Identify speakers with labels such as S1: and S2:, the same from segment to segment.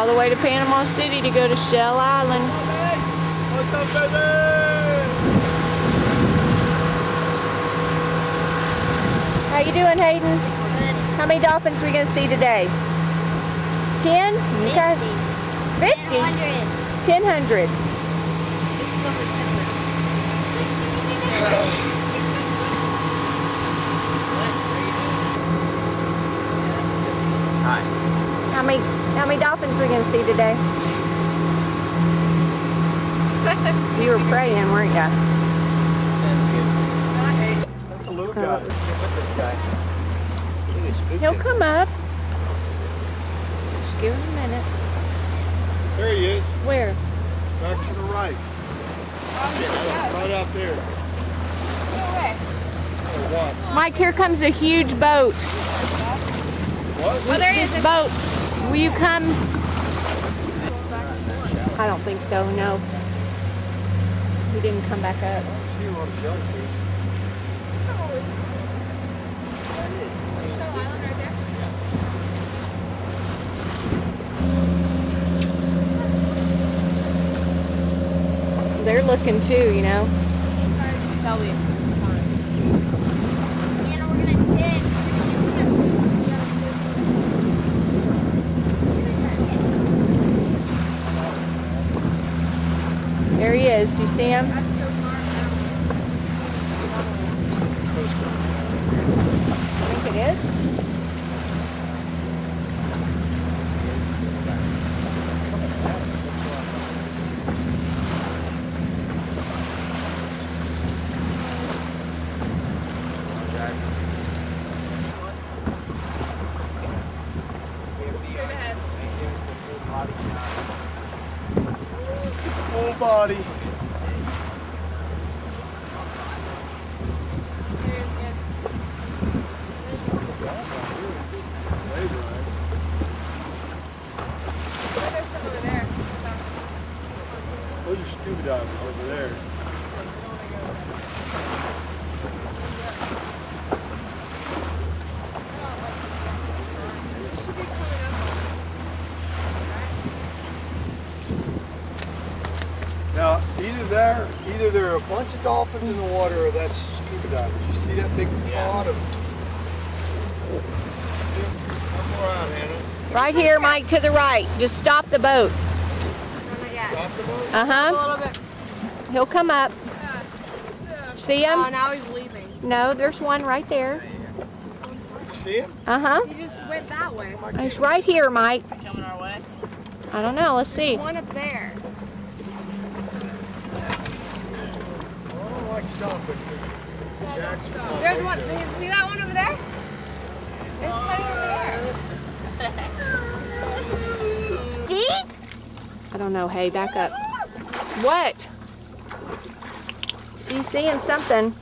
S1: all the way to Panama City to go to Shell Island.
S2: What's up, baby?
S1: How you doing, Hayden? Good. How many dolphins are we going to see today? Ten? 50. Okay. 50?
S2: 100.
S1: 100. Many dolphins are we gonna see today? You were praying, weren't you?
S2: That's a little
S1: Come
S2: guy.
S1: up.
S2: Let's stick with this guy. I think he's spooked
S1: He'll come up. Just give him a minute.
S2: There he is.
S1: Where?
S2: Back to the right. Right out there. Or what?
S1: Mike, here comes a huge boat.
S2: What?
S1: Oh, there he is. A boat. Will you come? I don't think so, no. He didn't come back up.
S2: I see a lot of jellyfish.
S1: They're looking too, you know. There he is. You see him?
S2: Either there are a bunch of dolphins in the water, or that's scuba divers. You see that big pod of? Out,
S1: Right here, Mike, to the right. Just stop the boat.
S2: Stop the boat?
S1: Uh
S3: A
S1: huh. He'll come up. See
S3: Oh,
S1: him?
S3: now he's leaving.
S1: No, there's one right there.
S2: You see him?
S1: Uh huh.
S3: He just went that way.
S1: He's right here, Mike.
S3: Coming our way.
S1: I don't know. Let's see.
S3: One up there.
S2: Well, I don't like stopping because Jack's
S3: There's
S2: legs
S3: one.
S2: there.
S3: See that one over there? It's running over there.
S1: I don't know. Hey, back up. What? So you seeing something?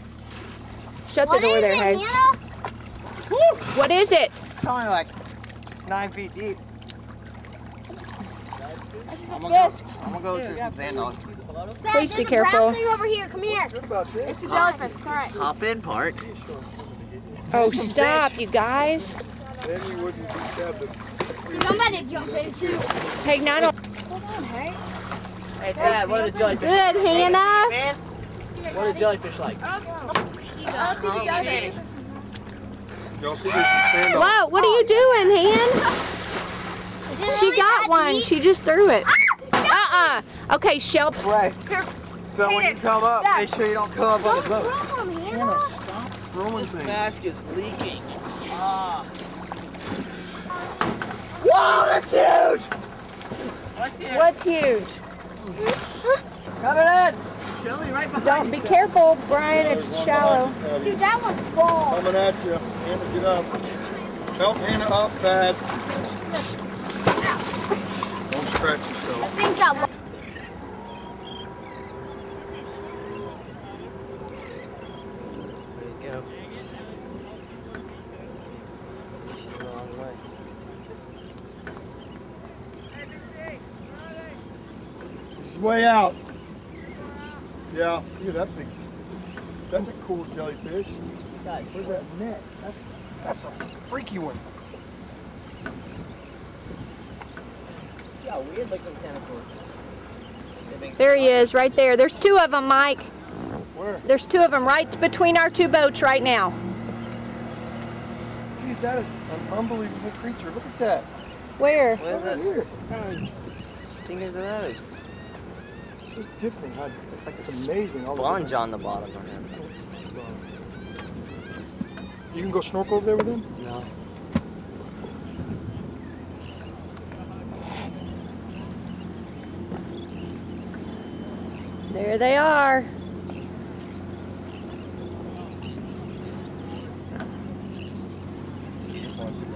S1: Shut the door there, Hey. What is it?
S4: It's only like nine feet deep. I'm gonna go, I'm gonna go through some sand dogs.
S1: Please be careful.
S3: over here. Come here.
S2: What about this?
S3: It's a jellyfish. It's all right.
S4: Hop in part.
S1: Oh, stop, you guys.
S2: Then you wouldn't be stabbed.
S3: Somebody jump in too.
S1: Hey, not on.
S3: Hold on, hey.
S4: Hey Dad, what are the jellyfish?
S1: Good, Hannah.
S4: Man, what are jellyfish like?
S3: Oh, oh, see the jellyfish.
S2: Y'all see there's some sand
S1: Whoa, what are you doing, Han? She got one. She just threw it. Ah! Uh-uh. Okay, Shell.
S4: Right. So when you come up,
S3: Dad.
S4: make sure you don't come up on the boat.
S2: throwing
S4: This
S2: things.
S4: mask is leaking. Ah. Whoa, that's huge!
S1: What's huge? What's huge?
S4: Coming in! Shelly, right behind
S1: Don't be careful, Brian. It's shallow.
S3: Dude, that one's full.
S2: Coming at you. Hannah, get up. Help Hannah up, Dad. Don't scratch yourself.
S3: Things got
S4: There you go. Pushing the wrong way.
S2: This He's way out. Yeah, look at that thing. That's a cool jellyfish.
S4: Guys,
S2: Where's that net? That's that's a freaky one.
S4: see how weird looking tentacles.
S1: There he is, right there. There's two of them, Mike.
S2: Where?
S1: There's two of them right between our two boats right now.
S2: Dude, that is an unbelievable creature. Look at that.
S1: Where?
S4: What is
S2: Over
S4: that?
S2: here.
S4: What kind of stingers are those?
S2: It's just different. Huh?
S4: It's like a
S2: It's amazing. all
S4: sponge on the bottom of him.
S2: You can go snorkel over there with him?
S4: No.
S1: There they are.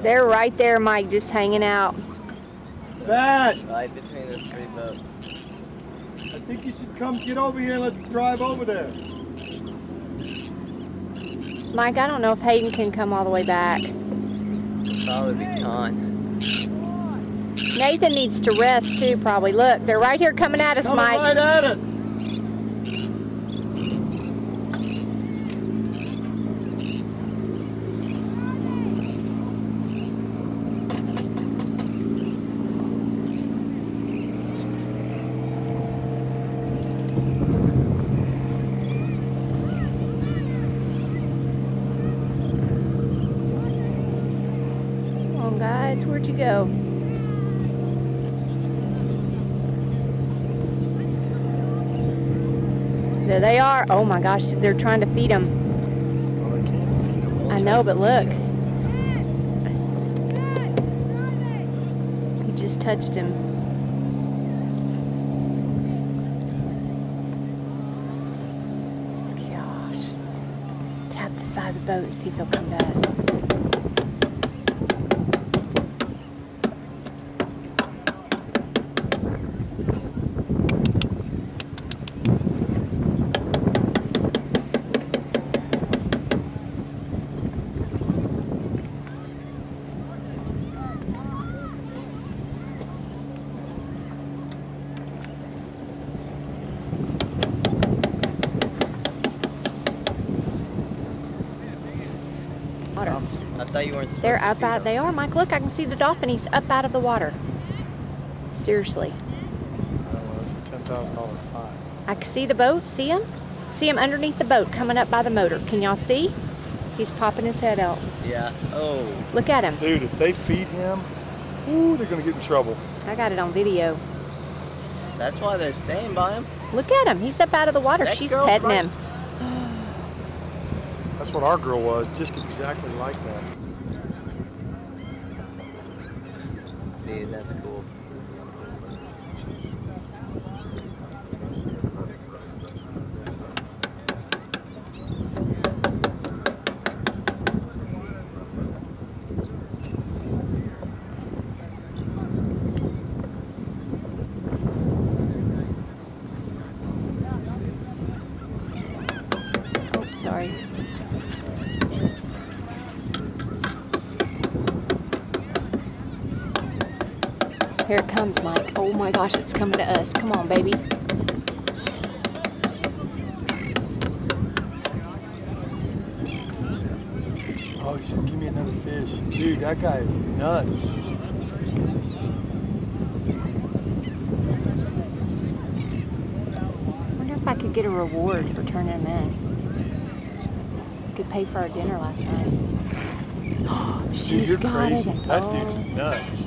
S1: They're right there, Mike, just hanging out.
S2: Bat,
S4: Right between the three boats.
S2: I think you should come get over here and let's drive over there.
S1: Mike, I don't know if Hayden can come all the way back.
S4: Probably be con.
S1: Nathan needs to rest too, probably. Look, they're right here coming at us,
S2: Coming
S1: Mike.
S2: right at us.
S1: Come on, guys, where'd you go? There they are. Oh my gosh, they're trying to feed them.
S2: Oh, I feed him.
S1: I know, but look. He just touched him. Gosh. Tap the side of the boat and see if he'll come to us. Water.
S4: I thought you weren't supposed
S1: They're up out.
S4: them.
S1: They are, Mike. Look, I can see the dolphin. He's up out of the water. Seriously.
S2: I don't know, that's a ten thousand dollar fine.
S1: I can see the boat. See him? See him underneath the boat coming up by the motor. Can y'all see? He's popping his head out.
S4: Yeah. Oh.
S1: Look at him.
S2: Dude, if they feed him, ooh, they're gonna get in trouble.
S1: I got it on video.
S4: That's why they're staying by him.
S1: Look at him. He's up out of the water.
S4: That
S1: She's petting
S4: right-
S1: him.
S2: That's what our girl was, just exactly like that.
S4: Dude, that's cool.
S1: Oh, sorry. Here it comes, Mike. Oh my gosh, it's coming to us. Come on, baby.
S2: Oh, he said, give me another fish. Dude, that guy is nuts.
S1: I wonder if I could get a reward for turning him in. Could pay for our dinner last night.
S2: Dude,
S1: She's
S2: you're
S1: got
S2: crazy.
S1: it.
S2: That
S1: Oh.
S2: dude's nuts.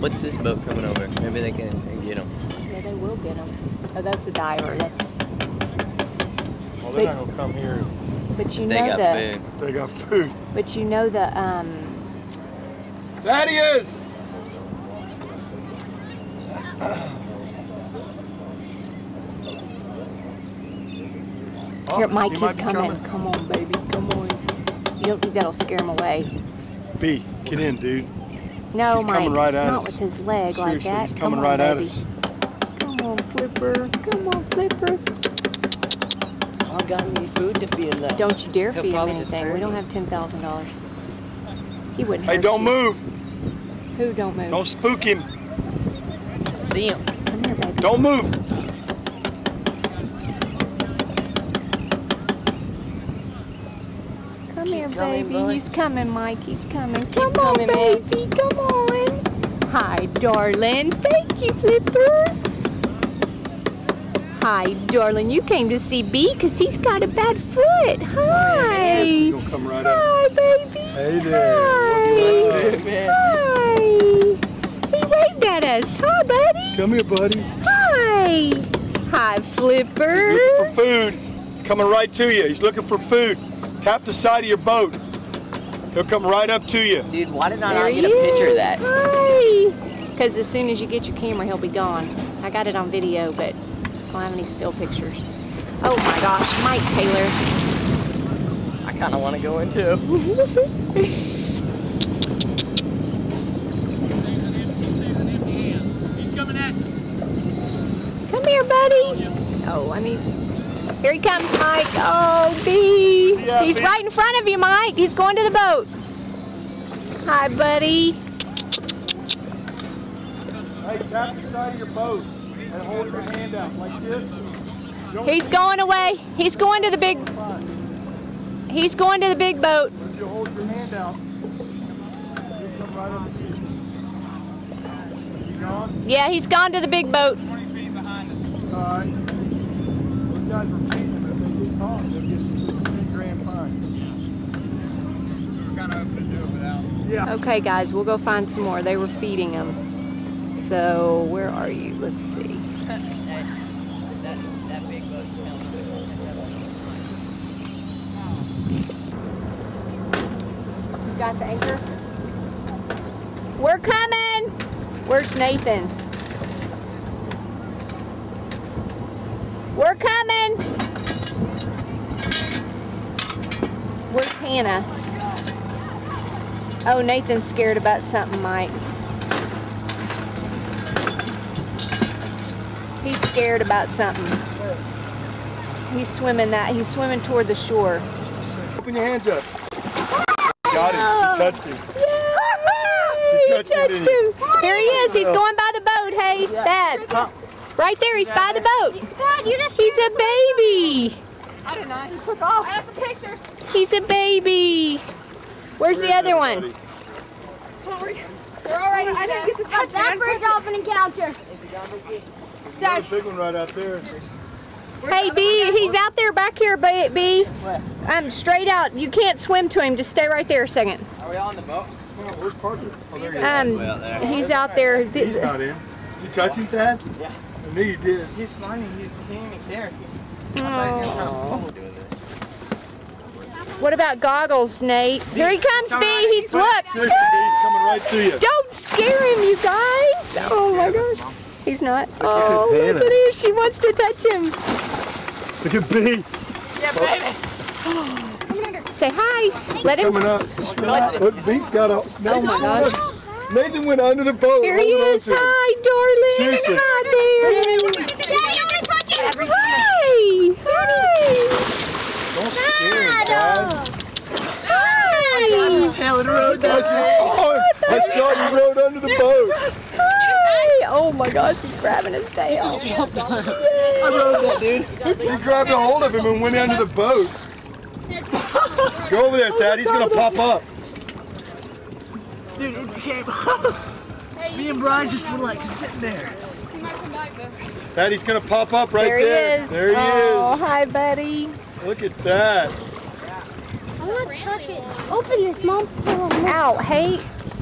S4: What's this boat coming over? Maybe they can get him.
S1: Yeah, they will get him. Oh, that's a diver. That's.
S2: Well, they're
S1: But-
S2: not gonna come here
S1: But you
S4: They
S1: know
S4: got
S1: the.
S4: food.
S2: they got food.
S1: But you know the. Um.
S2: That he is! Oh,
S1: Here, Mike,
S2: he
S1: he's
S2: might be
S1: coming. Come on, baby. Come on. You don't think that'll scare him away?
S2: B, get in, dude.
S1: No,
S2: He's
S1: Mike.
S2: coming right at
S1: not
S2: us.
S1: with his leg
S2: Seriously,
S1: like that.
S2: he's coming
S1: on,
S2: right at us.
S1: Come on, Flipper. Come on, Flipper.
S4: I've got any food to feed him.
S1: Don't you dare
S4: He'll
S1: feed him anything. We don't have ten thousand dollars. He wouldn't.
S2: Hey,
S1: hurt
S2: don't
S1: you.
S2: move.
S1: Who don't move?
S2: Don't spook him.
S4: See him.
S1: Come here, baby.
S2: Don't move.
S1: Come here,
S4: coming,
S1: baby.
S4: boy.
S1: He's coming, Mike. He's coming. Come
S4: coming,
S1: on,
S4: man.
S1: baby. Come on. Hi, darling. Thank you, Flipper. Hi, darling. You came to see B because he's got a bad foot. Hi.
S2: He's gonna come right up.
S1: Hi, baby.
S2: Hey there.
S1: Hi. Hi. He waved at us. Hi, buddy.
S2: Come here, buddy.
S1: Hi. Hi, Flipper.
S2: Looking for food. He's coming right to you. He's looking for food. Tap the side of your boat. He'll come right up to you.
S4: Dude, why did I
S1: There
S4: not get a picture of that?
S1: Hi. Because as soon as you get your camera, he'll be gone. I got it on video, but I don't have any still pictures. Oh my gosh, Mike Taylor.
S4: I kind of want to go in too.
S1: Come here, buddy. Oh, I mean, here he comes, Mike. Oh, B. He's
S2: B.
S1: right in front of you, Mike. He's going to the boat. Hi, buddy.
S2: Hey, tap the side of your boat and hold your hand out like this. Don't
S1: He's going away. He's going to the big. He's going to the big boat.
S2: If you hold your hand out, come right up to you. Gone?
S1: Yeah, he's gone to the big boat.
S2: Alright. Those guys were feeding him. If they get caught, they'll get 10 grand fine. We're kind of hoping to do it without. Yeah.
S1: Okay, guys, we'll go find some more. They were feeding them. So, where are you? Let's see. You got the anchor? We're coming! Where's Nathan? We're coming! Where's Hannah? Oh, Nathan's scared about something, Mike. He's scared about something. He's swimming that. He's swimming toward the shore.
S2: Just a second. Open your hands up. Got him. You oh, touched him.
S1: Yay!
S2: You touched him, didn't you?
S1: Here he is. He's going by the boat. Hey, Dad. Right there. He's by the boat.
S3: God, you just
S1: He's a baby.
S3: I don't know. He took off. I have the picture.
S1: He's a baby. Where's the other one?
S3: They're all right. I didn't get to touch that for a dolphin encounter.
S2: There's a big one right out there.
S1: Hey, B. He's out there back here, B. B.
S4: What?
S1: Um, straight out. You can't swim to him. Just stay right there a second.
S4: Are we on the boat?
S2: Oh, where's Parker? Oh, there he is.
S1: Um, he's out there.
S2: He's not in. Did you touch him, Dad?
S4: Yeah.
S2: I knew you did.
S4: He's slimy. He didn't even care.
S1: Oh.
S4: doing this.
S1: What about goggles, Nate? Here he comes, B. He's look.
S2: Seriously, he's coming right to you.
S1: Don't scare him, you guys. Oh my gosh. He's not. Oh, look at her. She wants to touch him.
S2: Look at B
S4: Yeah, oh. baby.
S1: Say hi. Let him.
S2: coming up. Look, B's got a.
S1: Oh my oh, gosh.
S2: Nathan went under the boat.
S1: Here he is.
S2: to him.
S1: Hi, darling.
S2: Seriously.
S1: Hi there.
S3: Daddy, I want to touch it.
S1: Hi.
S2: Don't scare him, Dad.
S1: Hi. Hi.
S4: Taylor rode
S2: I saw him. I saw you rode under the boat.
S1: Hi. Oh my gosh, he's grabbing his tail.
S4: I rode that, dude.
S2: He grabbed a hold of him and went under the boat. Go over there, Dad. He's gonna pop up.
S4: Dude, it became. Me and Brian just were like sitting there.
S2: Dad, he's gonna pop up right
S1: There
S2: there.
S1: he is.
S2: There he
S1: oh,
S2: is.
S1: hi, buddy.
S2: Look at that.
S3: I want to touch it. Open this, Mom.
S1: Ow, hey,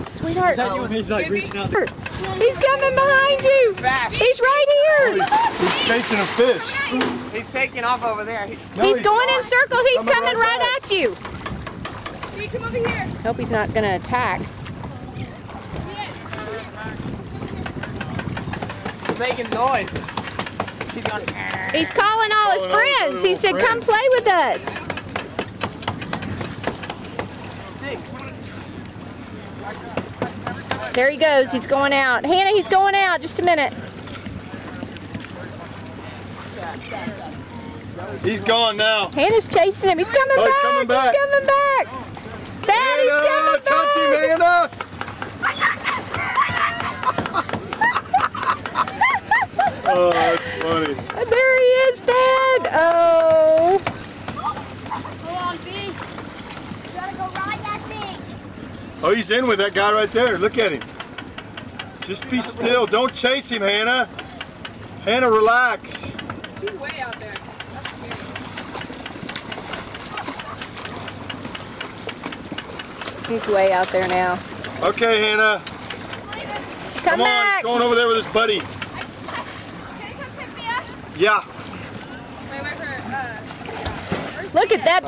S1: sweetheart.
S4: He's like reaching out.
S1: He's coming behind you. He's right here.
S2: He's chasing a fish.
S4: He's taking off over there. He-
S2: No,
S1: He's going in circles. He's
S2: coming
S1: coming
S2: right
S1: right at you.
S3: Hey, come over here.
S1: Hope he's not gonna attack.
S4: He's making noise. He's going.
S1: He's calling all his
S2: Calling all his
S1: friends. He said, "Come play with us." There he goes. He's going out. Hannah, he's going out. Just a minute.
S2: He's gone now.
S1: Hannah's chasing him. He's coming
S2: Oh, he's
S1: back.
S2: coming back.
S1: He's coming back. Dad, he's coming
S2: touch him,
S1: back.
S2: Hannah. Oh, that's funny.
S1: There he is, Dad. Oh.
S3: Hold on, B. You gotta go ride that thing.
S2: Oh, he's in with that guy right there. Look at him. Just be still. Don't chase him, Hannah. Hannah, relax.
S5: She's way out there. That's scary.
S1: He's way out there now.
S2: Okay, Hannah.
S1: Come
S2: Come on.
S1: back.
S2: He's going over there with his buddy.
S5: Can you come pick me up?
S2: Yeah.
S5: Wait, wait for, uh, where's
S1: Look at that.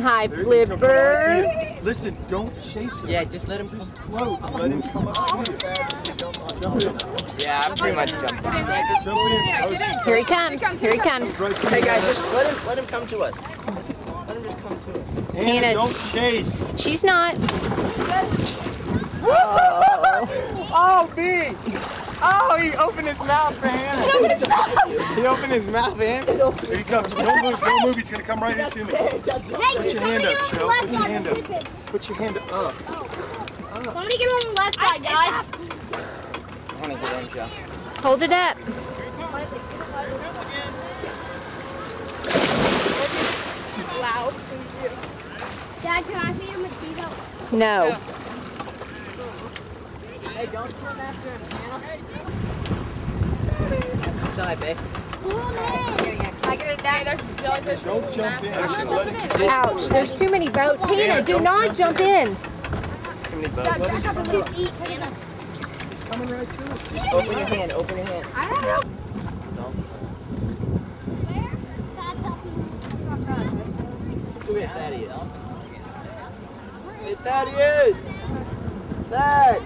S1: Hi, Flipper.
S2: Listen, don't chase him.
S4: Yeah, just let him.
S2: Just float. Let him come up to you. Jump in.
S4: Yeah, I'm pretty much jumped on.
S2: Jump in. Oh, she's
S1: Here he comes. Here he comes.
S2: right.
S4: Hey guys, just let him let him come to us. Let him just come to us.
S2: Hannah,
S1: Hannah,
S2: don't chase.
S1: She's not.
S6: Oh, B! Oh, he opened his mouth for Hannah. He opened his mouth. He opened his mouth, in.
S2: Here he comes. Don't move. Don't move. He's going to come right into me.
S3: Hey,
S2: Put your hand up, Shell. Put your hand up. Put your hand up.
S3: get on the left side, guys.
S4: I want to get in, Joe.
S1: Hold it up.
S3: Dad, can I feed a mosquito?
S1: No.
S4: Side, babe.
S5: I get it down? Hey, there's jellyfish.
S2: Don't jump in. Just let him
S1: Ouch. There's too many boats. Hannah, do not jump in.
S4: Too many bugs.
S3: Dad, back up and eat, Hannah.
S2: He's coming right to us.
S4: Just open your hand. Open your hand.
S3: I don't know.
S4: No.
S3: Where? Dad's helping.
S4: Look at Thaddeus. Hey, Thaddeus. Thad.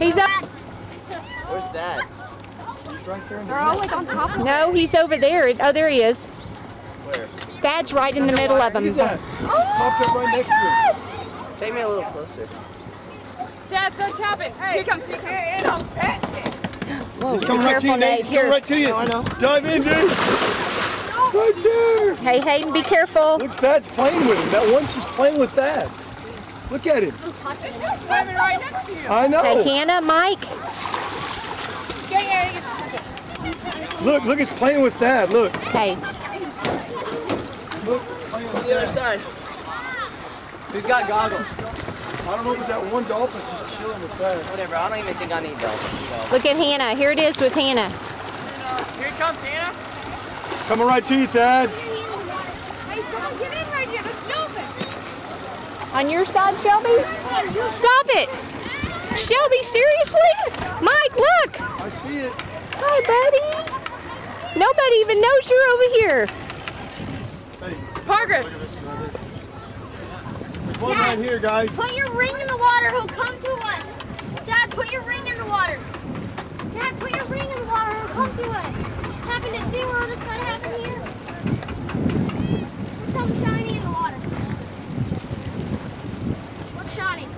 S1: He's up.
S4: Where's Thad?
S2: He's right there in the
S3: They're all like on top of
S1: No, he's over there. Oh, there he is.
S4: Where?
S1: Dad's right in the middle of
S2: Look at
S1: them.
S2: that. He just popped up right next to him.
S4: Oh Take me a little closer.
S5: Dad, start tapping. Here comes. Here comes.
S1: Whoa,
S2: He's coming right to you,
S1: careful,
S2: Nate.
S1: Nate.
S2: He's coming right to you.
S4: Oh, I know.
S2: Dive in, dude. Right there.
S1: Hey, Hayden, be careful.
S2: Look, Thad's playing with him. That one's just playing with Thad. Look at him.
S5: Swimming right next to you.
S2: I know.
S1: Hey, Hannah, Mike.
S5: Yeah, yeah, yeah.
S2: Look, look, it's playing with Thad. Look.
S1: Hey,
S2: Look. playing with
S4: The other side. Who's got goggles?
S2: I don't know, but that one dolphin's just chilling with Thad.
S4: Whatever. I don't even think I need those.
S1: look at Hannah. Here it is with Hannah.
S6: Here he comes, Hannah.
S2: Coming right to you, Thad.
S3: Hey, someone get in right here. Let's dolphin.
S1: On your side, Shelby? Stop it. Shelby, seriously? Mike, look.
S2: I see it.
S1: Hi, buddy. Nobody even knows you're over here.
S2: Hey,
S5: Parker.
S2: look at this one right here. There's one right here, guys.
S3: Put your ring in the water. He'll come to us. Dad, put your ring in the water. Dad, put your ring in the water. He'll come to us. Happen to see where this might happen here. Put something shiny in the water. What's shiny?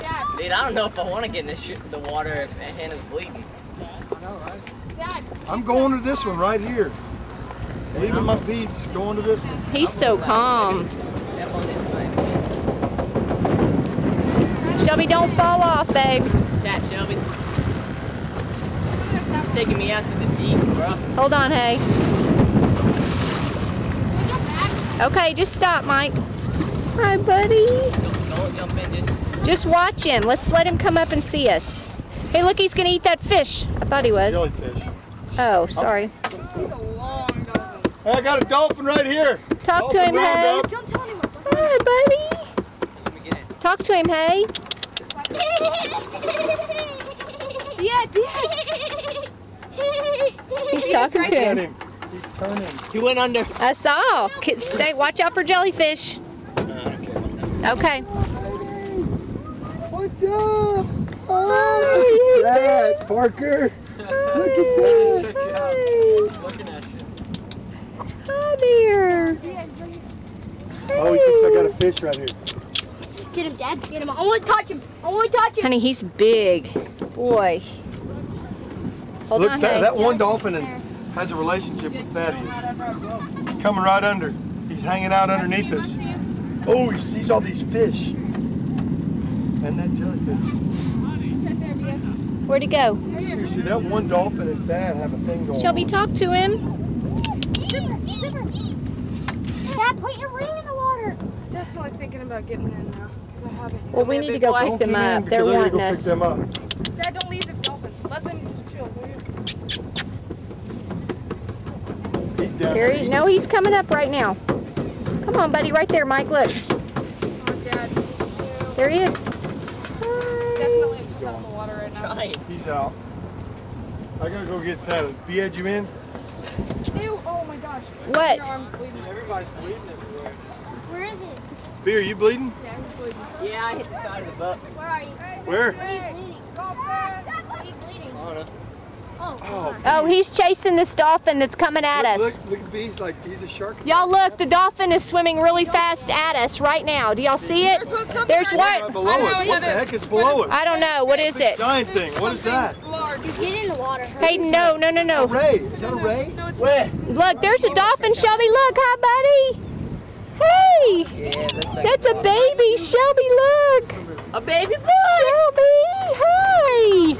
S5: Dad,
S4: Dude, I don't know if I want to get in the, sh- the water if Hannah's bleeding.
S5: Dad.
S2: I'm going to this one right here. Leaving my peeps, going to this one.
S1: He's so calm.
S4: Step on.
S1: Shelby, don't fall off, babe.
S4: Tap, Shelby. Taking me out to the deep, bro.
S1: Hold on, hey.
S3: Pick up back.
S1: Okay, just stop, Mike. Hi, buddy.
S4: Don't, don't jump in, just
S1: Just watch him. Let's let him come up and see us. Hey, look, he's gonna eat that fish. I thought he was.
S2: Jellyfish.
S1: Oh, sorry.
S5: He's a long dolphin.
S2: Hey, I got a dolphin right here.
S1: Talk to him,
S2: Dolphin's
S1: hey.
S2: up.
S5: Don't tell anyone.
S1: Hi, buddy.
S4: let me get in.
S1: Talk to him, hey.
S3: Yeah,
S1: He's talking to him.
S2: him. He's turning.
S4: He went under.
S1: I saw. K- Stay. Watch out for jellyfish. Uh, okay.
S2: What's up? Oh, look at that, Parker. Look at that.
S4: Looking at you.
S1: Hi there.
S2: Oh, he thinks I got a fish right here.
S3: Get him, Dad. Get him. I want to touch him. I want to touch him.
S1: Honey, he's big. Boy. Hold
S2: Look,
S1: on,
S2: that,
S1: hey.
S2: that one dolphin in- has a relationship with Thaddeus. He's coming right under. He's hanging out underneath us. Oh, he sees all these fish. And that jellyfish.
S1: Where'd he go?
S2: Seriously, that one dolphin and dad have a thing going
S1: Shelby,
S2: on.
S1: talk to him.
S3: Zipper, zipper. Dad, put your ring in the water.
S5: Definitely thinking about getting in now. 'cause I haven't.
S1: Well, we need to go pick them up. They're
S2: because I
S1: wanting
S2: go pick
S1: us.
S2: them up.
S5: Dad, don't leave the dolphin. Let them just chill. will you?
S2: He's down
S1: Here he, no, he's coming up right now. Come on, buddy, right there, Mike. Look,
S5: Dad.
S1: there he is.
S5: Definitely just out in the water right now.
S2: Out. I gotta go get that. B had you in?
S5: Ew, oh my gosh.
S1: What?
S5: No, bleeding.
S4: Everybody's bleeding everywhere.
S3: Where is it?
S2: B, are you bleeding?
S5: Yeah, I'm bleeding.
S4: Yeah, I hit the side of the butt.
S3: Where are you?
S2: Where?
S3: Where are you bleeding? Where are you bleeding?
S4: Oh, no.
S3: Oh,
S2: Oh,
S1: Oh, he's chasing this dolphin that's coming at
S2: look,
S1: us.
S2: Look, look at B. He's like, he's a shark.
S1: Y'all look, the dolphin is swimming really fast at us right now. Do y'all see it?
S5: There's something
S1: There's
S5: right
S2: Right
S1: what?
S2: below us.
S5: what
S2: What the heck is below us?
S1: I don't know. What is it?
S2: Giant thing. What is that?
S5: Something Large.
S3: get in the water. hurry.
S1: Hey, no, no, no,
S2: A
S1: no.
S2: ray. Is that a ray?
S5: No, it's
S4: Where?
S1: Look, there's a dolphin, Shelby. Look, hi, buddy. Hey,
S4: Yeah, it looks like
S1: that's a baby. Shelby, look.
S4: a baby
S1: Shelby, hi.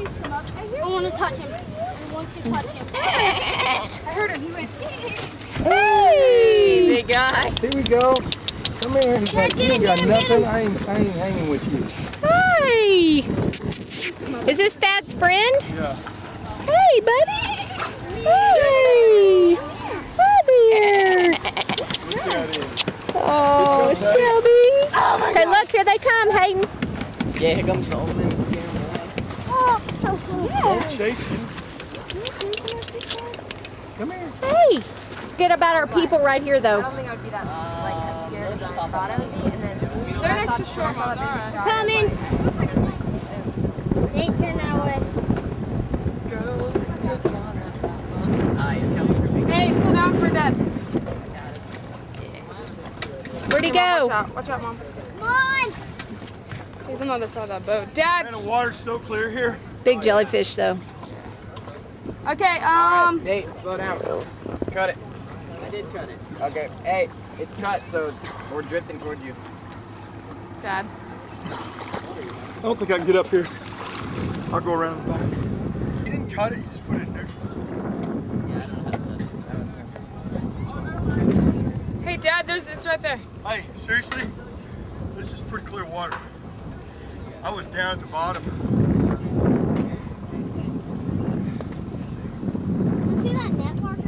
S3: I want to touch him. I want to touch him.
S5: Heard him. He went.
S1: Hey.
S4: Big guy.
S2: Here we go. Come here. He's like, you ain't got
S3: get him, get him.
S2: nothing. I ain't, I ain't hanging with you.
S1: Hi. Is this Thad's friend?
S2: Yeah.
S1: Hey, buddy. Hey. Hi there.
S2: Oh, look at it.
S1: Oh, Shelby. Okay, look, here they come, Hayden.
S4: Yeah, here comes the old man scaring.
S3: Oh, so cool.
S2: Don't chase him. Come here.
S1: Hey. Get about our people right here, though.
S7: I don't think I would be that like as scared as I thought I would be, and then
S5: They're next to shore mode. All right.
S3: Coming. Ain't turn that way.
S4: Ah, he's coming for me.
S5: Hey, slow down for Dad.
S1: Where'd he
S5: Watch
S1: go?
S5: out. Watch out, Mom.
S3: Come on.
S5: He's on the other side of that boat. Dad.
S2: Man, the water's so clear here.
S1: Big jellyfish, though.
S5: Okay, um.
S4: Nate, slow down. Cut it. I did cut it. Okay, hey, it's cut, so we're drifting toward you.
S5: Dad.
S2: I don't think I can get up here. I'll go around the back. You didn't cut it. You just put it in neutral.
S5: Hey, Dad. There's. It's right there.
S2: Hey, seriously? This is pretty clear water. I was down at the bottom.
S3: You see that net, Parker?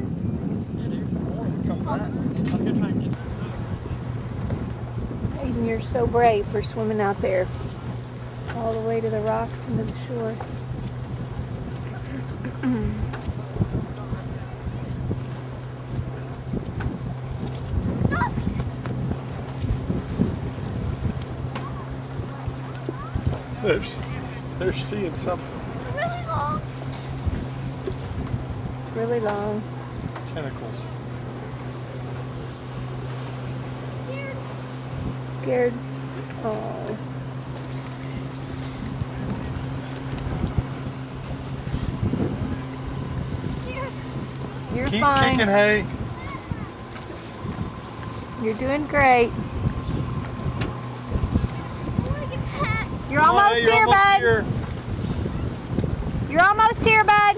S1: Hayden, you're so brave for swimming out there. All the way to the rocks and to the shore.
S2: They're, they're seeing something.
S3: Really long.
S1: Really long.
S2: Tentacles.
S1: Scared. Oh. You're
S2: Keep
S1: fine.
S2: kicking hay.
S1: You're doing great. You're
S2: Come on,
S1: almost
S2: hey, you're
S1: here,
S2: almost
S1: bud.
S2: here.
S1: You're almost here, bud.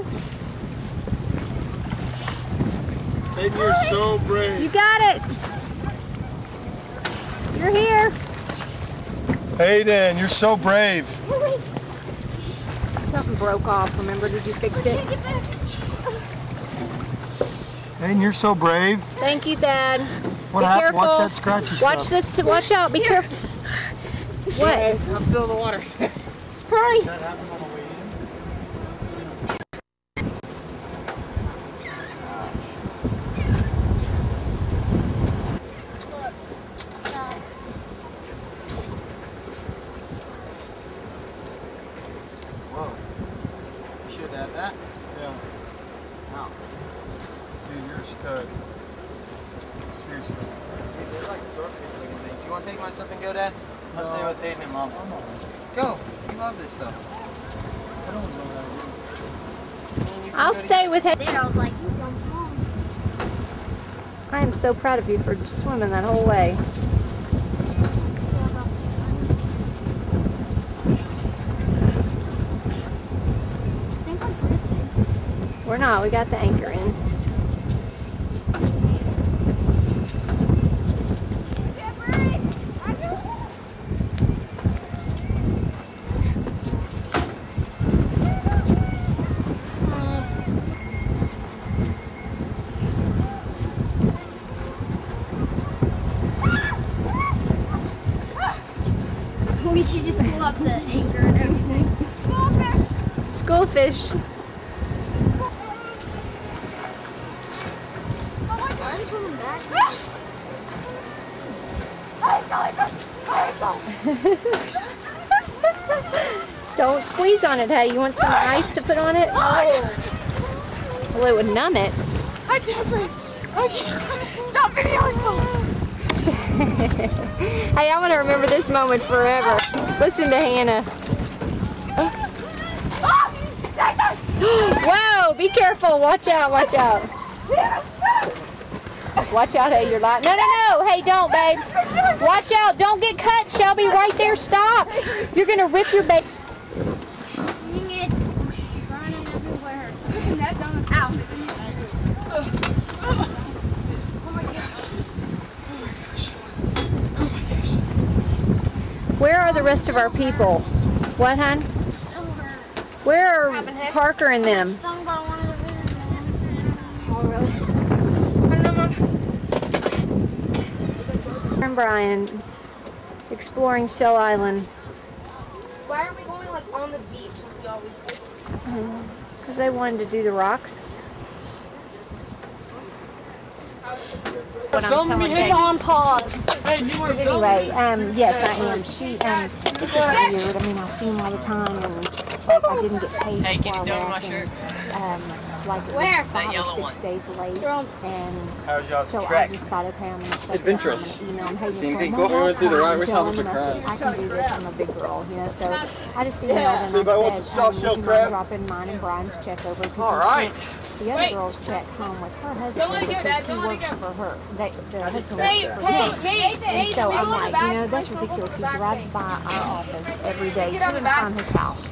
S2: Hayden, you're so brave.
S1: You got it. You're here.
S2: Hayden, you're so brave.
S1: Something broke off. Remember? Did you fix it?
S2: Hayden, you're so brave.
S1: Thank you, Dad.
S2: What
S1: Be
S2: happened? Watch that scratchy
S1: Watch
S2: stuff.
S1: the. Watch out. Be careful. What?
S4: I'm still in the water.
S1: Hurry. so proud of you for swimming that whole way. We're not. We got the anchor in. Schoolfish. Don't squeeze on it, hey. You want some ice to put on it? Well, it would numb it.
S5: I can't breathe. I can't. Stop videoing
S1: Hey, I want to remember this moment forever. Listen to Hannah. Whoa, be careful. Watch out, watch out. Watch out, hey, you're like, no, no, no. Hey, don't, babe. Watch out. Don't get cut, Shelby. Right there. Stop. You're going to rip your baby. Where are the rest of our people? What, hon? Where are Parker and them?
S3: Sung by one of the visitors.
S1: And Brian exploring Shell Island
S7: Why are we going like on the beach like we always do?
S1: because they wanted to do the rocks. What I'm telling you.
S3: on pause.
S1: Anyway, um, yes, I am. She, um, this is weird. I mean, I see him all the time, and like, I didn't get paid
S4: Hey, can you
S1: for
S4: my
S1: while,
S4: shirt?
S1: and, um, like it
S3: Where?
S1: was five or six days late, and
S4: How's y'all's
S1: so I
S4: track?
S1: just thought, okay, I'm gonna
S6: Adventurous.
S1: You know, I'm Hayden
S4: See
S1: told
S4: anything cool?
S6: We went through the
S1: I'm
S6: right, we saw
S1: telling
S6: the
S1: I said,
S6: crabs.
S1: I can do this. I'm a big girl, you know. So I just emailed and
S2: Anybody
S1: I
S2: want
S1: said,
S2: some soft
S1: um,
S2: shell
S1: would you
S2: crab?
S1: mind dropping mine and Brian's check over? 'cause
S6: All
S1: he The other
S5: Wait.
S1: girl's check home with her husband
S5: Don't let it go,
S1: because
S5: Dad.
S1: he
S5: Don't let it
S1: works
S5: go.
S1: for her. They, the husband
S5: Hey,
S1: works for
S5: hey,
S1: him.
S5: hey,
S1: And
S5: hey,
S1: so I'm
S5: wheel on the
S1: like, you know, that's
S5: push the wheel on
S1: ridiculous. He drives by our office every day
S5: Get
S1: to
S5: on the
S1: and from his house.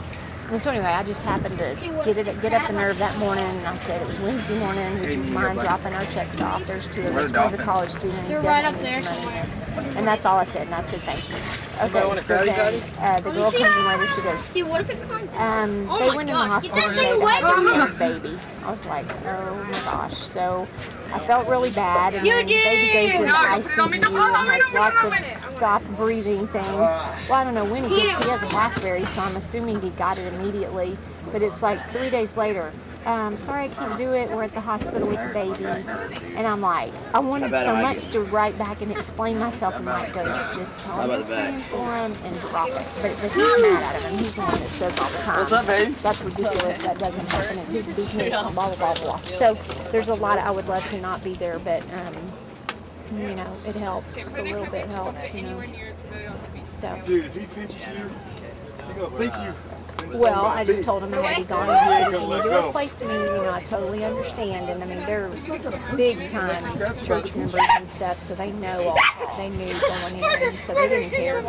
S1: And so anyway, I just happened to get it, get up the nerve that morning, and I said it was Wednesday morning. Would you mind dropping our checks off? There's two of us. One's a college student.
S3: They're right up there somewhere.
S1: And that's all I said, and I said thank you.
S6: Anybody want
S1: Okay, so then uh, the girl comes in
S3: that?
S1: later. She goes,
S3: Dude, what if it comes
S1: um,
S3: Oh
S1: they
S3: my
S1: went in the hospital
S3: get that
S1: today
S3: thing
S1: to
S3: away from
S1: third baby. I was like, oh my gosh. So I felt really bad. And
S3: You
S1: then baby goes
S3: did!
S1: into
S5: don't put it on me,
S1: ICU
S5: don't put it on
S1: and has
S5: don't put it
S1: lots of
S5: me.
S1: stop breathing things. Well, I don't know when he gets. He has a blackberry, so I'm assuming he got it immediately. But it's like three days later. Um, sorry, I can't do it. We're at the hospital with the baby. And I'm like, I wanted so
S4: I
S1: much to write back and explain myself and like go, just tell him
S4: about
S1: you're
S4: the back?
S1: praying for him and drop it. But, but he's mad at him, he's the one that says all the time.
S6: What's up, babe?
S1: That's ridiculous. That doesn't happen. It's his business. Blah blah blah blah. So there's a lot. I would love to not be there, but um, you know, it helps. A little bit helps. You know.
S5: Anywhere near us to put it on the beach.
S1: So
S2: Dude, if he pinches you, he gonna think you.
S1: Well, I just told him I had to be gone. And I said, if you need to replace me, you know, I totally understand. And I mean, they're big time church members and stuff, so they know all that. They knew going in, so they didn't care.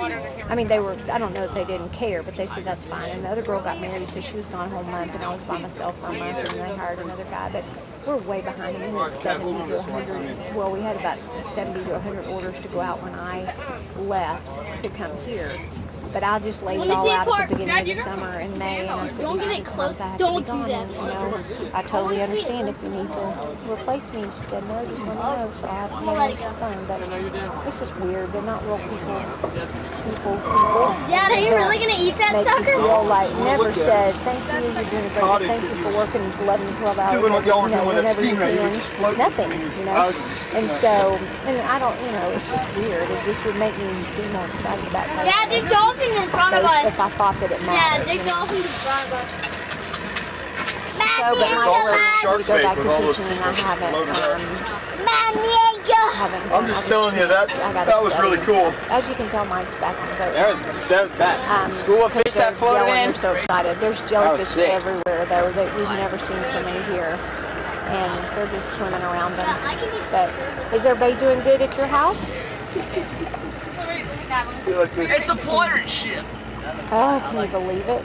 S1: I mean, they were. I don't know if they didn't care, but they said that's fine. And the other girl got married, so she was gone a whole month, and I was by myself for a month, and they hired another guy. But we're way behind. We had 70 to 100. Well, we had about 70 to 100 orders to go out when I left to come here. But I'll just laid it all out at the beginning
S5: Dad,
S1: of the summer in May, and I said,
S3: Don't get it close.
S1: I have
S3: Don't
S1: to be
S3: do
S1: gone,
S3: that.
S1: you know, I totally understand if you need to replace me. She said, no, just let me know, so I have
S3: I'm gonna let it
S1: some
S3: go.
S1: time. But it's just weird. They're not real people. People, people.
S3: Dad, are you really gonna eat that
S1: Make you
S3: sucker?
S1: feel like never
S2: look
S1: said thank you. You're doing a great.
S2: Caught
S1: job.
S2: it
S1: Thank
S2: 'cause
S1: you for working 11, 12 hours.
S2: doing what y'all were
S1: know,
S2: doing with that
S1: whenever you
S2: stingray. He was
S1: can.
S2: just floating.
S1: Nothing,
S2: And
S1: you know.
S2: eyes were just
S1: And so, and I don't, you know, it's just weird. It just would make me be more excited about it.
S3: Dad, there's dolphins in front of us.
S1: If I thought that it
S3: Dad,
S1: mattered.
S3: there's
S1: you know.
S3: dolphins in front of us.
S1: So, but my
S2: all
S1: goal
S2: that
S1: is
S2: shark
S1: to go back to teaching, and I
S2: people
S1: haven't.
S2: loaded
S1: Um, haven't.
S2: I'm just telling you that that was really cool.
S1: As you can tell, mine's back on the boat.
S4: There's that, that
S1: Um,
S4: school of fish that
S1: they're
S4: floated
S1: yelling,
S4: in.
S1: They're so excited. There's jellyfish everywhere, though. That we've never seen so many here, and they're just swimming around them. But is everybody doing good at your house?
S6: It's a pirate ship.
S1: Oh, can you believe it?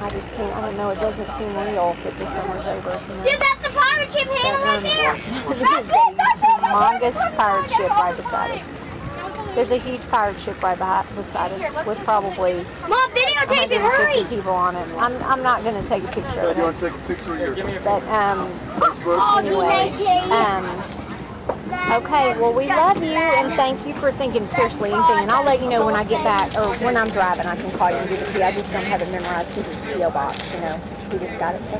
S1: I just can't. I don't know. It doesn't seem real that the summer's over. You know?
S3: Dude, that's a pirate ship handle right there.
S1: There's a humongous pirate ship right beside us. There's a huge pirate ship right behind, beside us with probably
S3: Mom, videotape it, hurry.
S1: people on it. I'm, I'm not going to take a picture of
S2: You want to take a picture of your
S1: But um,
S2: Facebook?
S1: anyway, um, okay. Well, we love you and thank you for thinking seriously anything. And I'll let you know when I get back or when I'm driving. I can call you and give it to you. I just don't have it memorized because it's a PO box. You know, we just got it. So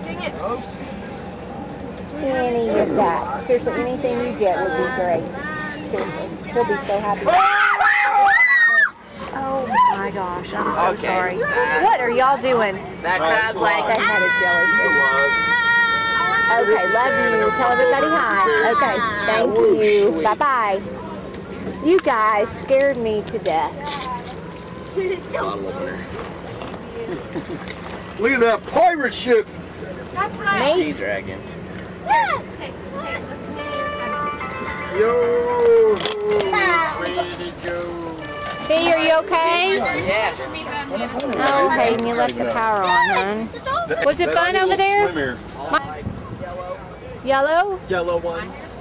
S1: any of that. Seriously, anything you get would be great. Seriously, he'll be so happy. Oh my gosh, I'm so
S6: Okay.
S1: sorry. What are y'all doing?
S6: That crab's like.
S1: They had a jellyfish. Ah! Okay, love you. Tell everybody hi. Okay, thank you. Bye bye. You guys scared me to death.
S2: Look at that pirate ship.
S1: That's my sea
S6: dragon.
S2: Yo.
S8: Ready to go.
S1: B, are you okay?
S6: Yeah.
S1: Oh, okay, and you left the power on, huh? Was it fun over there?
S2: Swim here.
S1: Yellow?
S8: Yellow ones.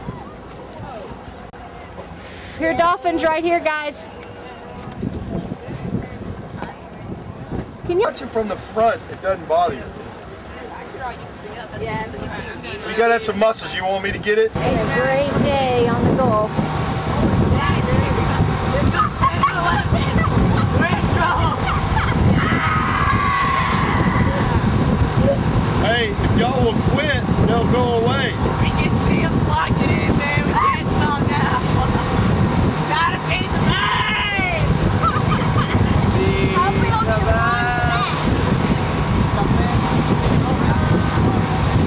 S1: Here, dolphins right here, guys. Can you?
S2: Watch it from the front. It doesn't bother you. You gotta have some muscles. You want me to get it?
S1: A great day on the Gulf.
S2: Hey, if y'all will quit, they'll go away.
S4: We can see them locking in, man. We can't stop now. Gotta pay the money.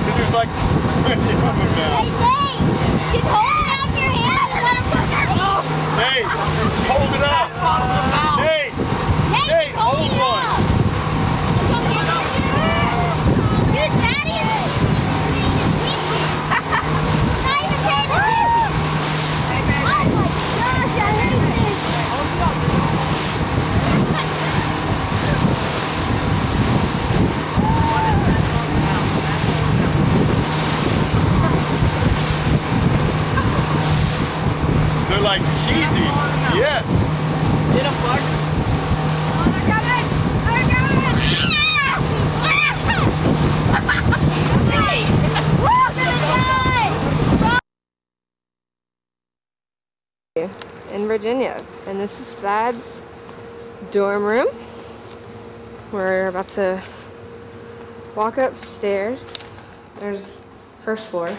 S2: Cause there's like 20 of them now.
S3: Just hold it out your hand and let him put
S2: Hey, hold it up. Hey, hey, hold one.
S3: Dude, Daddy is... Not even paying attention. Oh my gosh, I hate this.
S2: They're like cheesy. Yes.
S4: Get him, Clark.
S7: in Virginia. And this is Thad's dorm room. We're about to walk upstairs. There's first floor.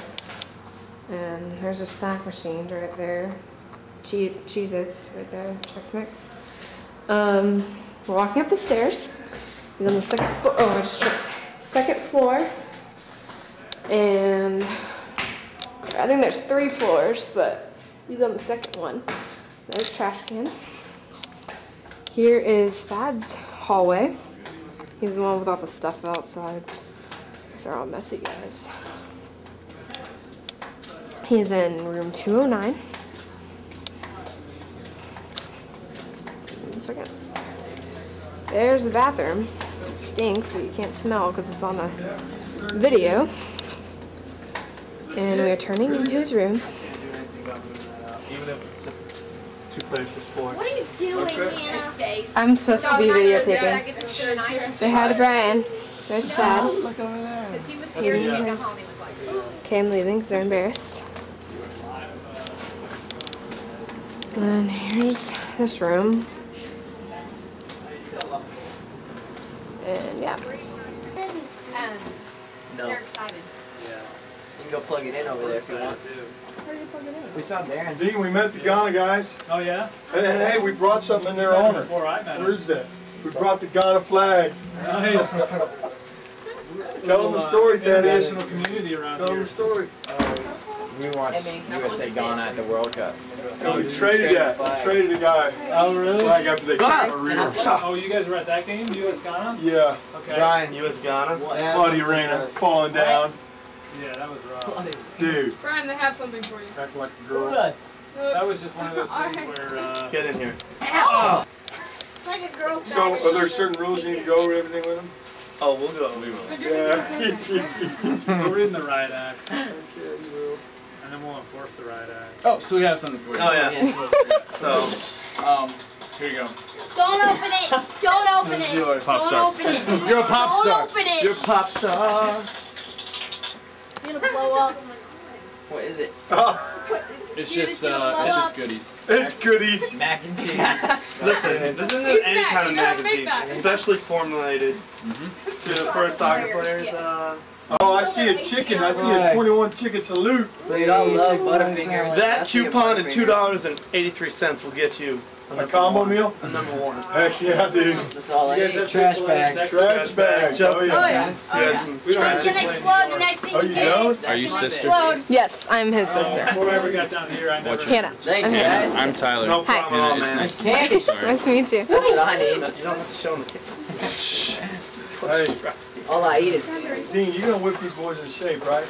S7: And there's a snack machine right there. Che- Cheez-Its right there, Chex Mix. Um, we're walking up the stairs. He's on the second floor. Oh, I just tripped. Second floor. And I think there's three floors, but he's on the second one. There's trash can. Here is Thad's hallway. He's the one with all the stuff outside. These are all messy, guys. He's in room 209. One second. There's the bathroom. It stinks, but you can't smell because it's on a video. And we are turning into his room.
S8: Even if it's just two players per sport.
S3: What are you doing, Hannah?
S7: I'm supposed to be videotaping. Say hi to Brian. There's Thad.
S8: Look over there.
S7: He's in his- Okay, I'm leaving because they're embarrassed. Then here's this room. And yeah.
S6: No.
S5: They're excited.
S6: You can go plug it in over there if you want. We saw Darren.
S2: Dean, we met the Ghana guys.
S8: Oh yeah?
S2: And, and hey, we brought something in their honor.
S8: Before I met him.
S2: Where's that? We brought the Ghana flag.
S8: Nice.
S2: Tell them the story, uh, Thaddeus.
S8: National community around
S2: Tell them the story.
S6: Uh, we watched USA Ghana at the World Cup.
S2: And we traded that. We traded a guy
S8: Oh really?
S2: flag after they came over here.
S8: Oh, you guys were at that game, US Ghana?
S2: Yeah,
S8: Okay.
S6: Ryan,
S2: U.S. Ghana.
S6: What?
S2: Claudio Reyna falling down.
S8: Yeah, that was rough.
S2: Dude,
S5: Brian, they have something for you.
S2: act like a girl.
S8: That was just one of those things where uh,
S2: Get in here.
S3: Like a girl
S2: So, are there certain rules you need to go over everything with them?
S9: Oh, we'll do go.
S8: We will.
S9: Yeah.
S8: We're in the right act. And then we'll enforce the right act.
S10: Oh, so we have something for you.
S9: Oh yeah. So,
S10: Um, here you go.
S3: Don't open it. Don't open
S10: This is
S3: it.
S10: yours.
S3: Don't
S10: Pop star.
S3: open it.
S10: You're a pop
S3: Don't
S10: star.
S3: open it.
S9: you're a pop star.
S3: You're gonna blow up.
S4: What is it? Oh.
S10: It's
S3: You're
S10: just
S3: just
S10: uh, it's just goodies.
S9: It's goodies.
S4: Mac and cheese.
S9: Listen, this isn't
S1: He's
S9: any
S1: back.
S9: kind of
S1: You know how to
S9: mac and cheese,
S1: that.
S9: especially formulated
S10: Mm-hmm.
S9: to for soccer players. Uh,
S2: Oh, I see a chicken. I see a 21 chicken salute.
S4: Dude, I love Butterfingers.
S9: that
S4: I see a
S9: coupon at two dollars and eighty three cents will get you
S2: A combo meal?
S9: number one.
S2: Heck yeah, dude.
S4: That's all I
S8: You
S4: eat. Trash
S8: Chick-fil-A
S4: bags.
S2: Trash bag. Oh, yeah.
S1: Oh yeah.
S9: You
S1: Oh
S9: had
S1: yeah.
S9: some
S8: We don't have
S3: It's gonna explode the next thing
S2: Oh,
S3: you
S2: you don't?
S7: Are you sister? Yes, I'm his
S8: Oh,
S7: sister.
S8: Before I ever got down here, I never.
S7: What's Hannah.
S4: Thanks,
S7: I'm
S4: guys.
S10: I'm Tyler.
S9: No
S7: Hi.
S10: Hannah, it's
S9: all, man.
S10: nice.
S4: Candy.
S10: Sorry.
S7: Nice to meet you.
S4: That's what I need.
S9: You don't have to show them the
S2: Hey,
S4: All I eat is
S2: Dean, you gonna whip these boys in shape, right?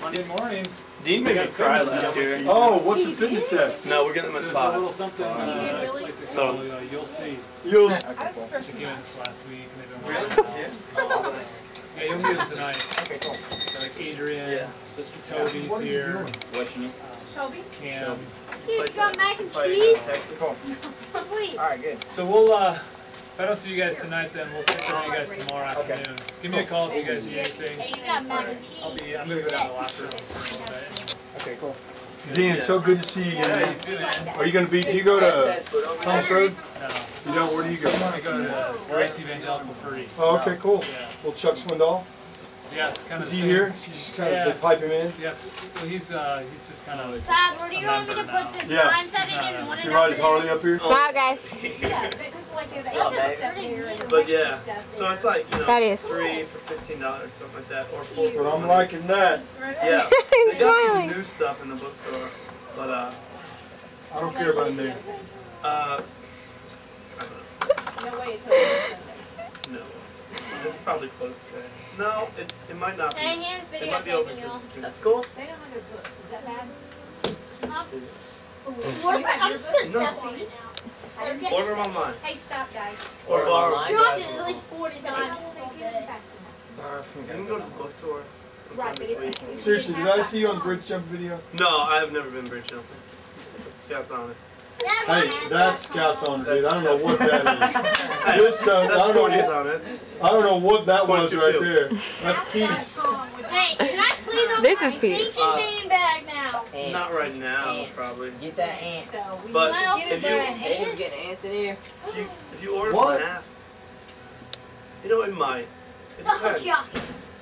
S8: Monday morning.
S9: Dean made me cry last year.
S2: Oh, what's the fitness test?
S9: No, we're getting them at
S8: There's a little
S9: five.
S8: something uh, I'd
S9: So-
S8: uh, you'll see.
S2: You'll.
S8: They came in this last week and they've been working on it. Yeah, you'll meet them tonight.
S4: Okay, cool.
S8: So, like Adrian,
S9: Yeah.
S8: Sister Toby's here,
S10: What's your name?
S1: Shelby.
S8: Cam.
S3: You got mac and cheese?
S9: Texas.
S3: Sweet.
S4: All right, good.
S8: So we'll, uh, if I don't see you guys tonight, then we'll check in with you guys tomorrow afternoon. Give me a call if you guys need anything.
S3: You got mac and
S8: I'll be, I'm gonna go down to the locker room for a little bit.
S4: Okay, cool.
S2: Dean, it's so good to see you
S8: Yeah, you
S2: again.
S8: too.
S2: Are you gonna be? Do you go to Thomas Road?
S8: No,
S2: You don't. Where do you go?
S8: I go to Grace Evangelical Free.
S2: Oh, okay, cool.
S8: Yeah,
S2: Well, Chuck Swindoll.
S8: Yeah, it's kind of
S2: Is he
S8: same.
S2: here? You just kind of
S8: Yeah.
S2: they pipe him in.
S8: Yeah, well, he's, uh, he's just kind of.
S3: Like Dad, where do you want me to put this
S2: Yeah.
S3: sign that I didn't want
S2: Should
S3: it
S2: ride
S3: up
S2: his? Harley up here?
S7: Smile, guys.
S1: Yeah, because like if
S4: What's up,
S1: they
S4: babe?
S1: stuff here and
S9: But yeah, so it's like, you know,
S7: Thaddeus.
S9: three for fifteen dollars, something like that, or four for
S2: But I'm
S9: one.
S2: liking that.
S9: Yeah, they got some new stuff in the bookstore, but uh,
S2: I don't care about new.
S9: uh,
S1: No way it's open Sunday.
S9: no, it's probably closed today. No, it's it might not be.
S3: hands
S9: It might be open
S3: videotaping
S9: because it's
S4: That's cool.
S1: They don't have their books. Is that bad?
S3: What if I- I'm just gonna step on it now.
S9: Order them online
S1: Hey, stop, guys.
S9: or
S4: Order
S9: borrow.
S4: online.
S3: Dropped it at least forty
S1: I
S3: times.
S1: don't you're fast enough.
S9: You can go to the bookstore sometime
S1: Right,
S9: this week.
S2: Seriously,
S1: didn't
S2: I see you on the bridge jump video?
S9: No, I have never been bridge jumping. Scouts on it.
S2: Hey, that's Scouts on it, dude. I don't know what that is. This, uh, I
S9: That's
S2: don't know. What,
S9: on it.
S2: I don't know what that was right
S9: 22.
S2: there. That's peace.
S3: Hey, can I please open
S7: This
S3: my
S7: is peace.
S3: stinking bean bag now?
S4: Ants.
S9: Not right now,
S4: Ants.
S9: probably.
S4: Get that ant.
S1: So we
S9: But
S1: get
S9: if you-
S1: there in
S4: Hey,
S1: hands.
S4: you getting ants in here?
S9: If you, if you order
S2: What?
S9: from half, you know it might. It
S3: Oh,
S9: depends.
S3: God.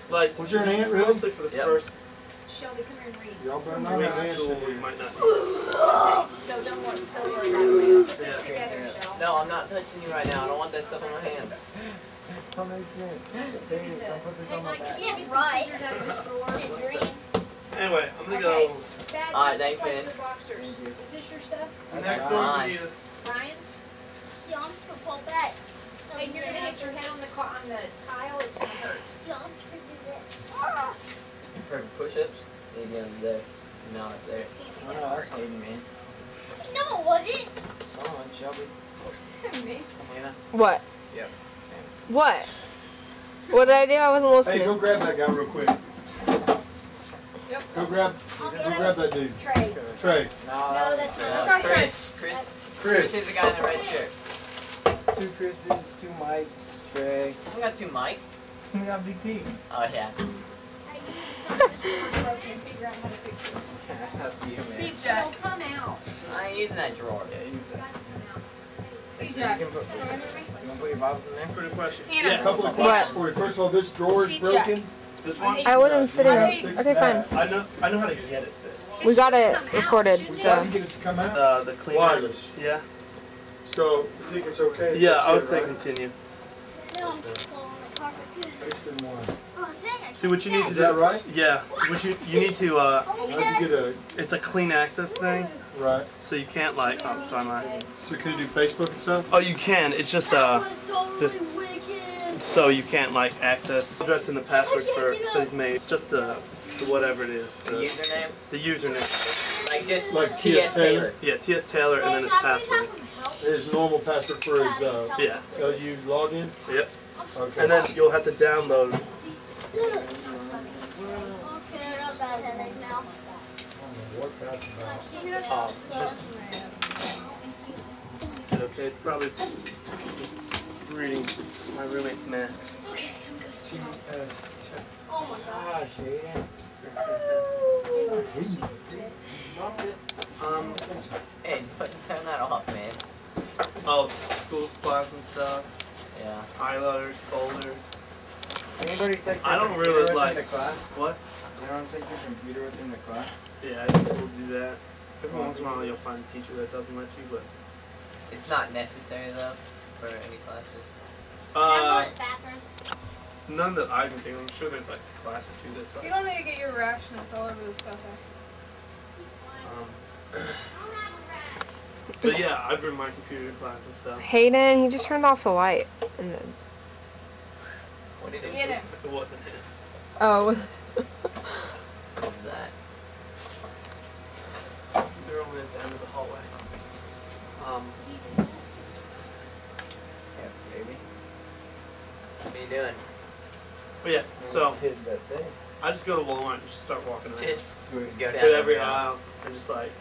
S9: Like
S2: Was your aunt really?
S9: mostly for the
S4: Yep.
S9: first
S1: Shelby, come here and read.
S2: Y'all better not
S9: week
S2: have
S9: of
S2: in here.
S9: might not.
S1: So don't worry, don't worry about it. Put this together, Shel.
S4: No, I'm not touching you right now. I don't want that stuff on my hands.
S9: Come in, Jen. Baby, don't put this on my back.
S3: Yeah,
S1: Give me some
S3: right.
S1: scissors out of this drawer.
S9: Anyway, I'm gonna
S1: Okay.
S9: go.
S4: All right,
S1: this
S4: thanks, man.
S1: your boxers. Is this your stuff?
S9: Next
S4: Fine.
S9: door, Jesus.
S1: Brian's?
S3: Yeah, I'm just gonna fall back.
S1: Hey, you're gonna hit your head on the car, on the tile, it's gonna hurt.
S3: Yeah, I'm just gonna do this. Ah.
S4: For push-ups, maybe there. Not up there.
S1: This can't be
S4: Oh no, that's Hayden, man.
S3: No, it wasn't.
S4: Someone, Shelby.
S1: Me?
S4: Hannah.
S7: What?
S4: Yep. Sam.
S7: What? What did I do? I wasn't
S2: Hey, go grab that guy real quick.
S1: Yep.
S2: Go grab, go grab that dude.
S1: Trey.
S2: Trey.
S4: No,
S1: No, that's-
S4: that's uh,
S1: that's our
S4: Chris. Chris. Chris
S2: Chris.
S4: is the guy in the red shirt.
S9: Two Chris's, two Mikes, Trey.
S4: We got two mics.
S9: We got Big T.
S4: Oh yeah.
S1: Seat jack. It'll come out.
S4: I ain't using that drawer.
S9: Yeah, use that.
S1: Seat
S9: You
S1: jack.
S9: can put, you wanna put your Bibles in there?
S6: Good question.
S1: Hannah.
S2: A couple of
S7: What?
S2: questions for you. First of all, this drawer is broken.
S9: This one?
S7: I wasn't sitting.
S1: Hey,
S7: Okay,
S2: that.
S7: fine.
S9: I know, I know how to get it fixed.
S7: We got it
S1: Come out,
S7: recorded,
S1: shouldn't
S2: We
S7: so.
S2: got to get it to come out.
S9: Uh, the cleaner.
S2: Wireless.
S9: Yeah.
S2: So, you think it's okay?
S9: Yeah, I would say
S2: right?
S9: continue.
S3: No, I'm just falling on the carpet.
S9: See what you need to
S2: Is
S9: do.
S2: that right?
S9: Yeah. What you you need to uh,
S2: How'd you get a,
S9: it's a clean access thing,
S2: right.
S9: so you can't like oh sorry my.
S2: So can you do Facebook and stuff?
S9: Oh, you can. It's just uh,
S3: was totally
S9: just-
S3: wicked.
S9: so you can't like access address and the password for that he's made. Just the, the whatever it is.
S4: The
S9: The,
S4: username.
S9: the username.
S4: Like just
S2: Like
S4: T.S.
S2: T.S.
S4: Taylor.
S9: Yeah, T.S. Taylor and then his
S3: Hey, can I please
S9: password.
S3: have some help?
S2: His normal password for his uh,
S9: Yeah.
S2: LU login.
S9: Yep.
S3: I'm
S2: Okay.
S9: and then you'll have to download. Um, just it's okay. It's probably just reading my roommate's man.
S1: Oh my god.
S4: Gosh, Aiden.
S9: Um,
S4: Hey, turn that off, man.
S9: oh, school supplies and stuff,
S4: Yeah.
S9: highlighters, folders.
S4: Anybody take
S9: I don't really like-
S4: them to class?
S9: What?
S4: You don't take your computer with them to class?
S9: Yeah, I think we'll do that. Every once in a while, you'll find a teacher that doesn't let you, but
S4: It's not necessary though for any classes.
S9: uh, none that I can think of. I'm sure there's like a class or two that's like...
S5: You don't need to get your rashness all over the stuff.
S9: Um, but yeah, I bring my computer to class and stuff.
S7: Hayden, he just turned off the light. And then,
S4: What did it
S5: Get
S4: do?
S5: him.
S9: It wasn't him.
S7: oh,
S4: What's that?
S9: They're only at the end of the hallway. Um,
S4: Yeah, baby. What are you doing?
S9: but yeah, so
S2: hit that thing.
S9: I just go to Walmart and just start walking around.
S4: Just go down
S9: hit every
S4: aisle.
S9: aisle and just like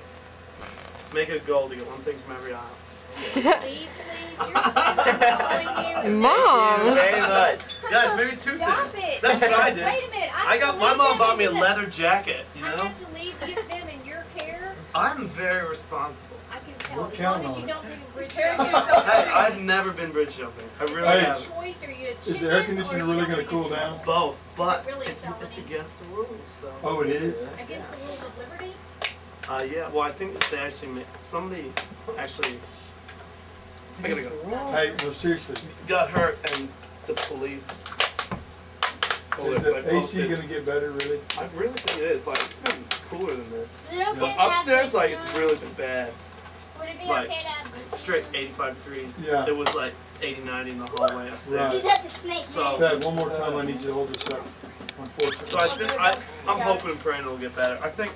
S9: make it a goal to get one thing from every aisle.
S1: Please, please, your friends are calling you.
S7: Mom.
S4: Very much.
S9: Guys, maybe two
S1: Stop
S9: things.
S1: it.
S9: That's what I did.
S1: Wait a minute. I,
S9: I got my mom bought me a leather jacket. You know.
S1: I have to leave give them in your care.
S9: I'm very responsible.
S1: I can tell.
S2: We're
S1: as long
S2: counting
S1: as you don't take a bridge
S5: Parachutes
S9: Hey, I've never been bridge jumping. I really
S2: Hey.
S9: have.
S1: choice are you a
S2: Is the air conditioner really gonna cool
S1: to-
S2: down?
S9: Both, but
S1: really
S9: it's it's against the rules. So.
S2: Oh, it is?
S1: Against the rules of liberty?
S9: Uh, yeah. Well, I think they actually made, somebody actually. I gotta go.
S2: Hey, no, seriously.
S9: Got hurt and the police.
S2: Is
S9: it,
S2: the AC
S9: posted-
S2: gonna get better, really?
S9: I really think it is. Like it's been cooler than this.
S1: Is okay
S9: But upstairs, like it's really been bad.
S1: Would it be
S9: like,
S1: okay to have this?
S9: It's straight 85 degrees.
S2: Yeah.
S9: It was like 80, 90 in the hallway upstairs.
S1: Is that the snake
S9: So-
S2: Dad, one more time, I need you to hold this up. Unfortunately.
S9: So I think I, I'm hoping and praying it'll get better. I think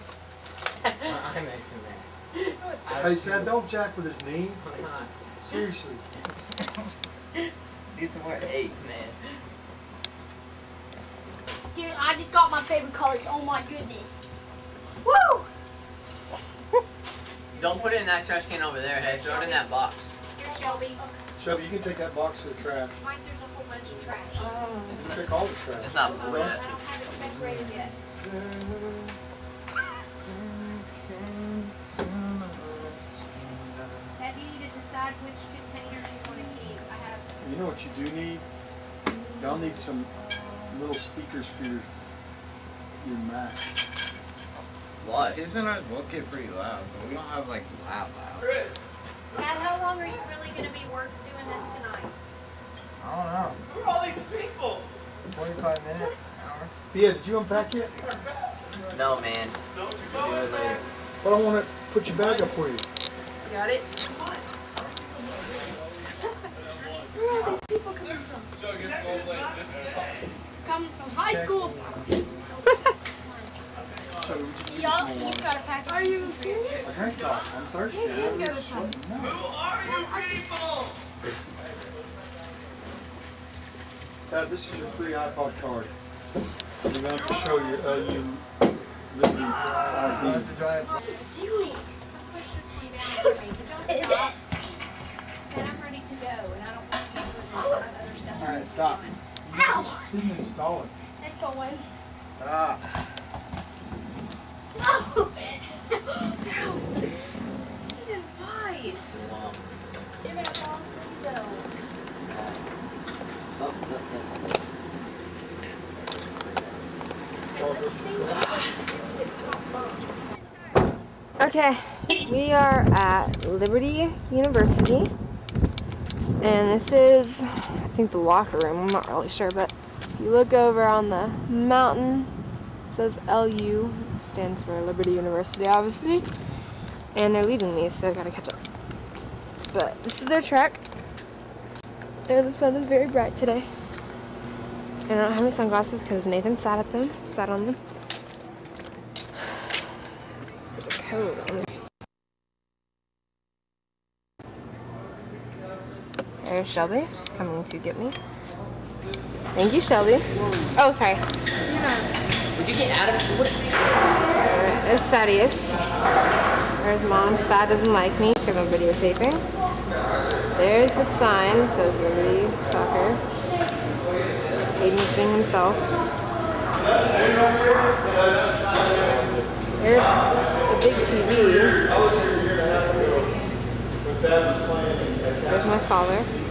S4: I'm mixing.
S2: Hey, Dad, don't jack with his knee. Seriously.
S4: Need some more eights, man.
S1: Dude, I just got my favorite colors. Oh my goodness. Woo!
S4: Don't put it in that trash can over there, hey. Throw it in that box.
S1: Here, Shelby.
S2: Shelby, you can take that box to the trash.
S1: Mike, there's a whole bunch of trash.
S4: It's not,
S2: Take all the trash.
S4: it's not uh, full
S1: I
S4: yet.
S1: don't have it separated yet. Dad, you need to decide which container you want to keep. I have.
S2: You know what you do need? Y'all need some little speakers for your your Mac.
S4: What?
S6: Isn't ours both get pretty loud, but we don't have like loud loud.
S9: Chris.
S1: Dad, how long are you really going to be work doing this tonight?
S6: I don't know.
S9: Who are all these people?
S6: 45 minutes, hour.
S2: Yeah, did you unpack yet?
S4: No, man.
S9: Don't you go.
S4: it later.
S2: Well, I want to put your bag up for you.
S5: Got it?
S1: Where are these people coming from? Coming from high school.
S2: You
S1: Y'all, you've got a pack. Are you serious?
S2: I drank that. I'm thirsty.
S5: You can go this one.
S9: Who are you people?
S2: Dad, this is your free iPod card. You're going to have to show your LU Liberty
S6: I
S2: ID.
S6: have to drive.
S1: What are you doing? Push this one down for me. Could y'all stop? And I'm ready to go, and I don't want to do this other stuff.
S6: Alright, stop.
S1: Ow!
S2: Didn't install it.
S1: Let's go away.
S6: Stop.
S1: Ow! Ow! Even pies. Give it a boss and go.
S4: Oh, look, look, look.
S7: Okay, we are at Liberty University, and this is, I think, the locker room. I'm not really sure, but if you look over on the mountain, it says LU, stands for Liberty University, obviously. And they're leaving me, so I gotta catch up. But this is their track, and the sun is very bright today. And I don't have any sunglasses because Nathan sat at them, sat on them. There's a on there. There's Shelby. She's coming to get me. Thank you, Shelby. Oh, sorry.
S11: Would you get out of what?
S7: Alright, there's Thaddeus. There's mom. Thad doesn't like me because I'm videotaping. There's the sign that says Liberty Soccer. Aiden's being himself. There's the big TV. There's my father. And